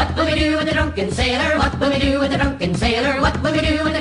What will we do with the drunken sailor? What will we do with the drunken sailor? What will we do with the